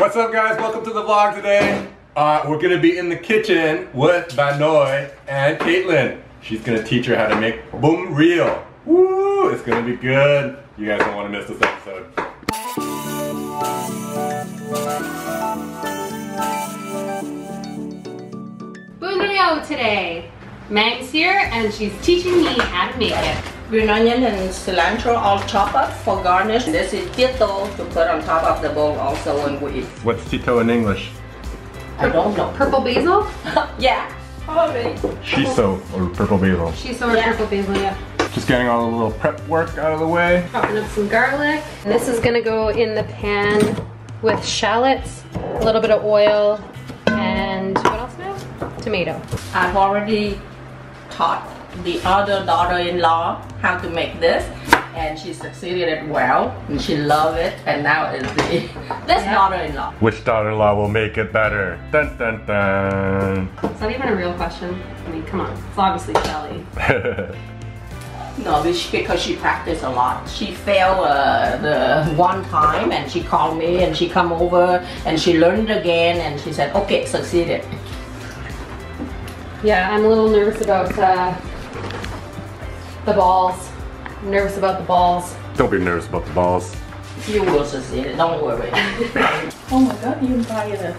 What's up guys? Welcome to the vlog today. Uh, we're gonna be in the kitchen with Banoy and Caitlin. She's gonna teach her how to make bun rieu. Woo! It's gonna be good. You guys don't wanna miss this episode. Bun Rieu today. Mang's here and she's teaching me how to make it. Green onion and cilantro all chopped up for garnish. This is tía tô to put on top of the bowl also when we eat. What's Tía tô in English? I don't know. Purple basil? yeah, probably. Shiso or purple basil. She's or Yeah. purple basil, yeah. Just getting all the little prep work out of the way. Chopping up some garlic. And this is gonna go in the pan with shallots, a little bit of oil, and what else now? Tomato. I've already taught the other daughter-in-law how to make this and she succeeded it well and she loved it and now it's the this Yeah. daughter-in-law. Which daughter-in-law will make it better? Dun dun dun. Is that even a real question? I mean, come on. It's obviously Shelly. No, which- because she practiced a lot. She failed uh, the one time and she called me and she come over and she learned again and she said, okay, succeeded. Yeah, I'm a little nervous about uh, the balls. I'm nervous about the balls. Don't be nervous about the balls. You will succeed, don't worry. oh my god, you buy it.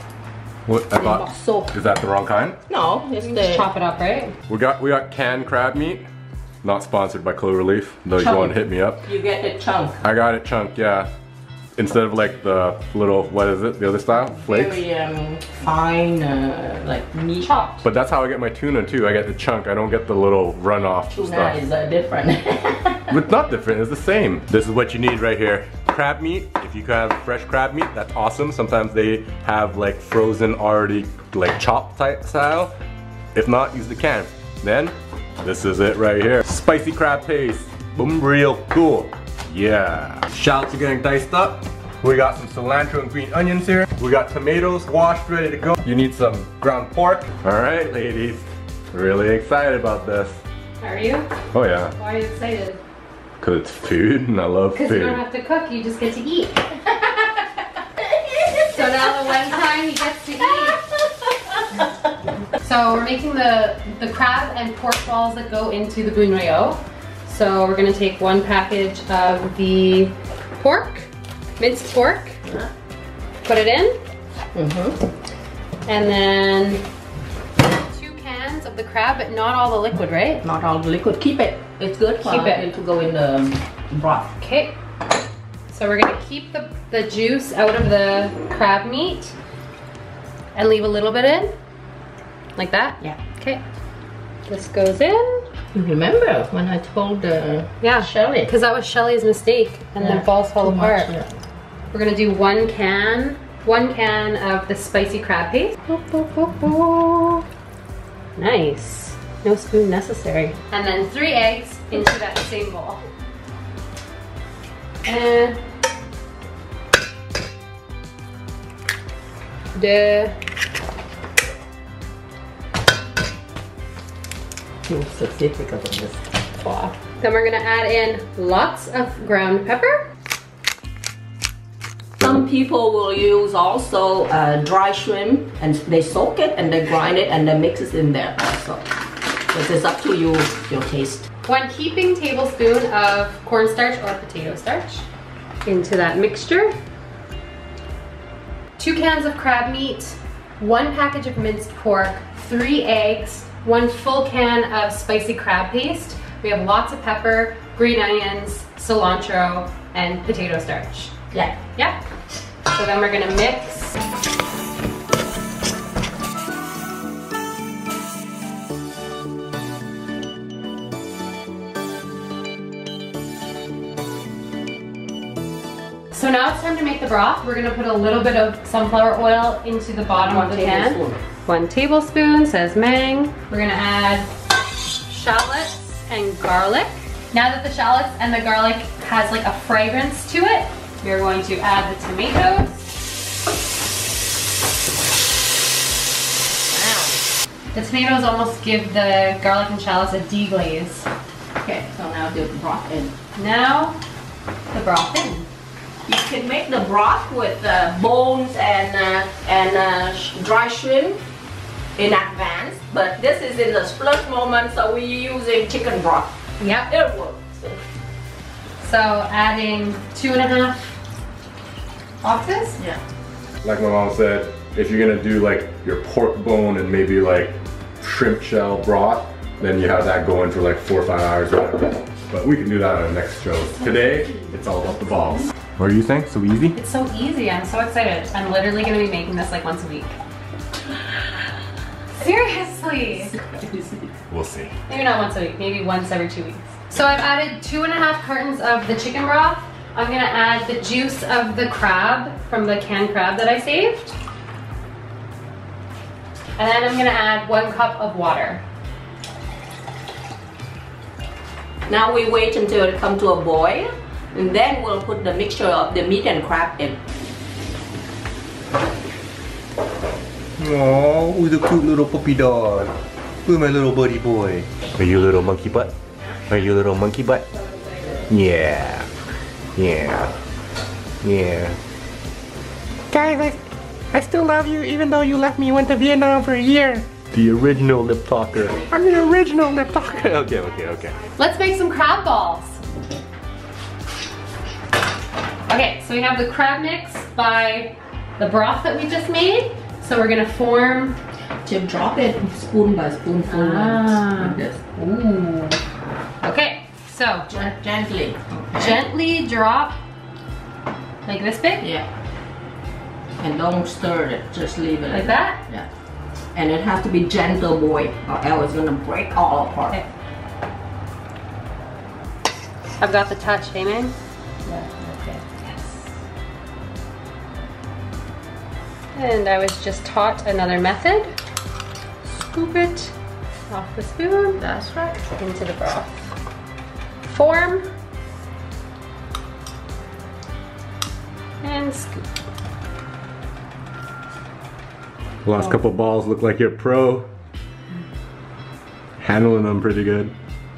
What? I thought, So, is that the wrong kind? no, it's Just the chop it up, right? We got we got canned crab meat. Not sponsored by Cloverleaf, though if you Chunk. want to hit me up. you get the chunk. I got it chunk, yeah. Instead of like the little, what is it, the other style? Flakes? Very um, fine, uh, like meat. Chopped. But that's how I get my tuna too. I get the chunk. I don't get the little runoff Tuna stuff. is uh, different. It's not different, it's the same. This is what you need right here. Crab meat, if you have fresh crab meat, that's awesome. Sometimes they have like frozen already like chopped type style. If not, use the can. Then, this is it right here. Spicy crab paste. Boom, real cool. Yeah. Shallots are getting diced up. We got some cilantro and green onions here. We got tomatoes washed, ready to go. You need some ground pork. All right, ladies. Really excited about this. Are you? Oh yeah. Why are you excited? Cause it's food and I love food. Because you don't have to cook, you just get to eat. so now the one time he gets to eat. So we're making the, the crab and pork balls that go into the bun rieu. So we're gonna take one package of the pork, minced pork, put it in, mm-hmm. and then two cans of the crab, but not all the liquid, right? Not all the liquid. Keep it. It's good for Keep it. to go in the broth. Okay. So we're gonna keep the, the juice out of the crab meat and leave a little bit in, like that. Yeah. Okay. This goes in. You remember when I told uh, Yeah. Shelly? Because that was Shelly's mistake and Yeah, then balls fell too much, apart. yeah. We're gonna do one can, one can of the spicy crab paste. Boop, boop, boop. Nice. No spoon necessary. And then three eggs into that same bowl. And the You succeed because of this. Wow. Then we're gonna add in lots of ground pepper. Some people will use also uh, dry shrimp and they soak it and they grind it and they mix it in there also. This is up to you, your taste. One heaping tablespoon of cornstarch or potato starch into that mixture. Two cans of crab meat, one package of minced pork, three eggs, one full can of spicy crab paste. We have lots of pepper, green onions, cilantro, and potato starch. Yeah. Yeah? So then we're gonna mix. So now it's time to make the broth. We're gonna put a little bit of sunflower oil into the bottom of the pan. One tablespoon, says Mang. We're gonna add shallots and garlic. Now that the shallots and the garlic has like a fragrance to it, we're going to add the tomatoes. Wow. The tomatoes almost give the garlic and shallots a deglaze. Okay, so now do the broth in. Now, the broth in. You can make the broth with uh, bones and and uh, dry shrimp in advance. But this is in the splurge moment, so we're using chicken broth. Yep. It works. So adding two and a half ounces. Yeah. Like my mom said, if you're gonna do like your pork bone and maybe like shrimp shell broth, then you have that going for like four or five hours or whatever. But we can do that on the next show. Today, it's all about the balls. What are you saying? So easy? It's so easy. I'm so excited. I'm literally gonna be making this like once a week. Seriously. We'll see. Maybe not once a week, maybe once every two weeks. So I've added two and a half cartons of the chicken broth. I'm gonna add the juice of the crab from the canned crab that I saved. And then I'm gonna add one cup of water. Now we wait until it come to a boil, and then we'll put the mixture of the meat and crab in. Oh, who's a cute little puppy dog? Who's my little buddy boy? Are you little monkey butt? Are you little monkey butt? Yeah. Yeah. Yeah. Guys, I, I still love you even though you left me and went to Vietnam for a year. The original lip talker. I'm the original lip talker. okay, okay, okay. Let's make some crab balls. Okay, so we have the crab mix by the broth that we just made. So we're gonna form, Just drop it spoon by spoonful Ah. like this. ooh. Okay, so Gen- Gently. gently drop like this big, Yeah. And don't stir it, just leave it like that. Yeah. And it has to be gentle boy, or else it's gonna break all apart. Okay. I've got the touch, amen? Yeah, And I was just taught another method. Scoop it off the spoon That's right. into the broth. Form. And scoop. The Last couple balls look like you're pro. Handling them pretty good.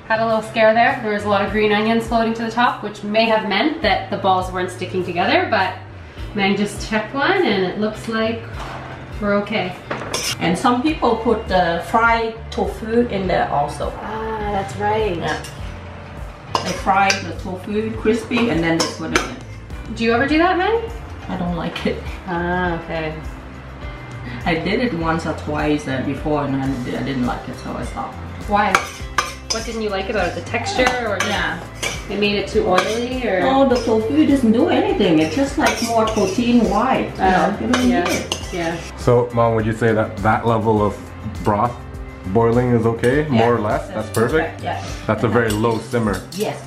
Had a little scare there. There was a lot of green onions floating to the top, which may have meant that the balls weren't sticking together, but Meg just checked one and it looks like we're okay. And some people put the fried tofu in there also. Ah, that's right. Yeah. They fry the tofu crispy and then they put it in. Do you ever do that, Meg? I don't like it. Ah, okay. I did it once or twice uh, before and I I didn't like it, so I stopped. Why? What didn't you like about it? The texture or Yeah. It made it too oily or? No, the tofu doesn't do anything. It's just like more protein white. You know, oh, you don't yeah. need it. Yeah. So, mom, would you say that that level of broth boiling is okay? More or less? That's perfect? Yeah. That's a very low simmer. Yes.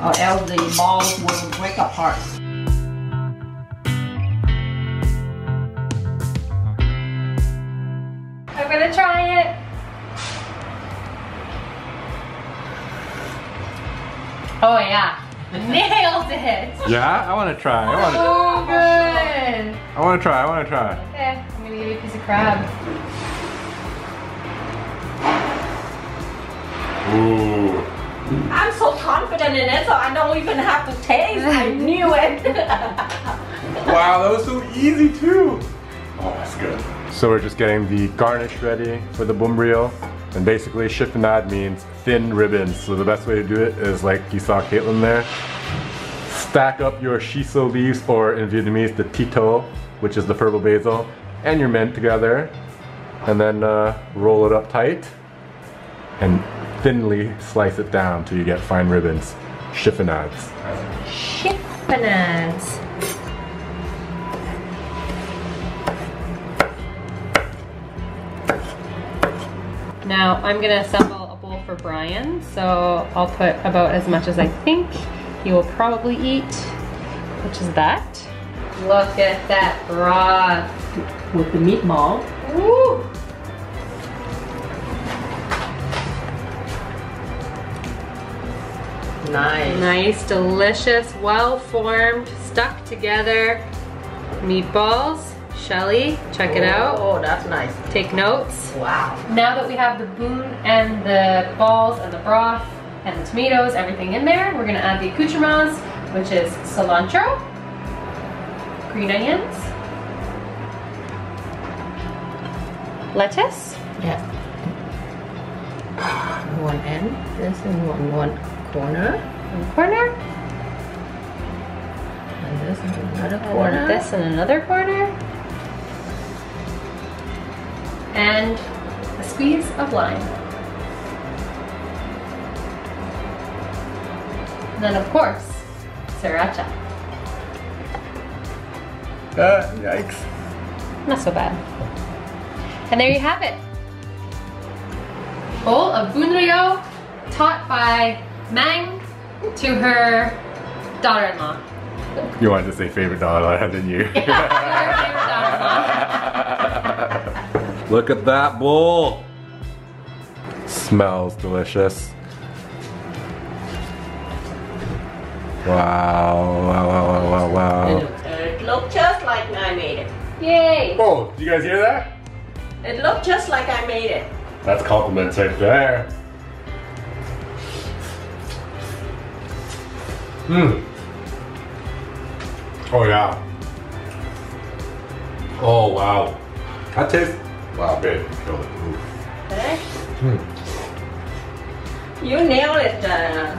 Or else the balls will break apart. I'm gonna try it. Oh yeah. Nailed it. Yeah, I want to try. I want to. Oh good. I want to try. I want to try. Okay, I'm gonna give you a piece of crab. Ooh. I'm so confident in it, so I don't even have to taste. I knew it. Wow, that was so easy too. Oh, that's good. So we're just getting the garnish ready for the bun rieu. And basically chiffonade means thin ribbons. So the best way to do it is like you saw Caitlin there. Stack up your shiso leaves or in Vietnamese the tía tô, which is the purple basil, and your mint together. And then uh, roll it up tight and thinly slice it down till you get fine ribbons. Chiffonades. Chiffonades. Now I'm gonna assemble a bowl for Brian, so I'll put about as much as I think he will probably eat, which is that. Look at that broth. With the meatball. Woo! Nice. Nice, delicious, well-formed, stuck together meatballs. Shelly, check it out. Oh, oh, that's nice. Take notes. Wow. Now that we have the boon and the balls and the broth and the tomatoes, everything in there, we're gonna add the accoutrements, which is cilantro, green onions, lettuce. Yeah. One end, this and one one corner, One corner. and this and another corner. then this in another corner. And a squeeze of lime. And then of course, sriracha. Uh, yikes. Not so bad. And there you have it. Bowl of bun rieu taught by Mang to her daughter-in-law. You wanted to say favorite dollar, didn't you? Her Look at that bowl. Smells delicious. Wow, wow, wow, wow, wow, wow. It looked just like I made it. Yay! Oh, did you guys hear that? It looked just like I made it. That's compliments right there. Hmm. Oh yeah. Oh wow. That tastes. Wow, babe, killed it. Ooh. Okay? Hmm. You nailed it, uh,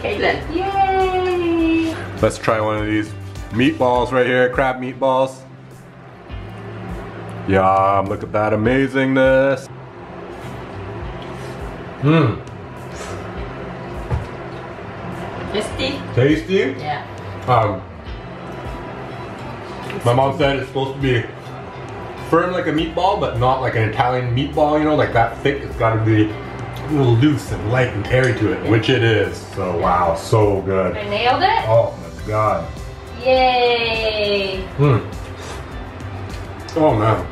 Caitlin. Yay! Let's try one of these meatballs right here, crab meatballs. Yum, look at that amazingness. Mmm, Tasty? tasty. Yeah. Um, my mom said it's supposed to be firm like a meatball, but not like an Italian meatball, you know, like that thick. It's gotta be a little loose and light and airy to it, which it is. So wow, so good. I nailed it. Oh my god. Yay! Hmm. Oh man.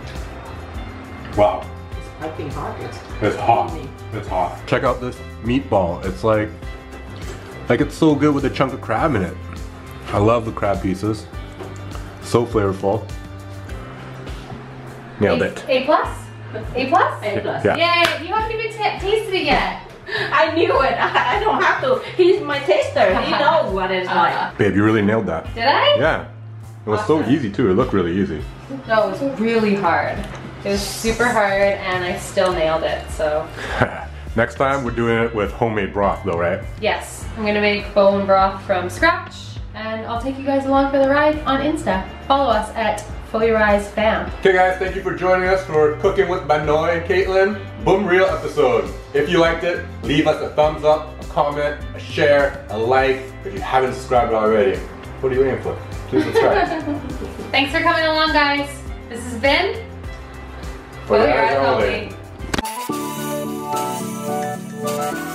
Wow. It's piping hot. It's It's hot. It's hot. Check out this meatball. It's like, like it's so good with a chunk of crab in it. I love the crab pieces. So flavorful. Nailed A, it. A plus? A plus? A plus. Yeah. Yay! You haven't even tasted it yet. I knew it. I, I don't have to. He's my taster. He knows what it's uh-huh. like. Babe, you really nailed that. Did I? Yeah. It was so easy too. It looked really easy. No, it was really hard. It was super hard and I still nailed it, so. Next time we're doing it with homemade broth though, right? Yes, I'm gonna make bone broth from scratch and I'll take you guys along for the ride on Insta. Follow us at Pho Your Eyes fam. Okay guys, thank you for joining us for Cooking with Benoit and Caitlin. Bun Rieu episode. If you liked it, leave us a thumbs up, a comment, a share, a like, if you haven't subscribed already. What are you waiting for? Please subscribe. Thanks for coming along guys. This has been Pho Your Eyes Only. only.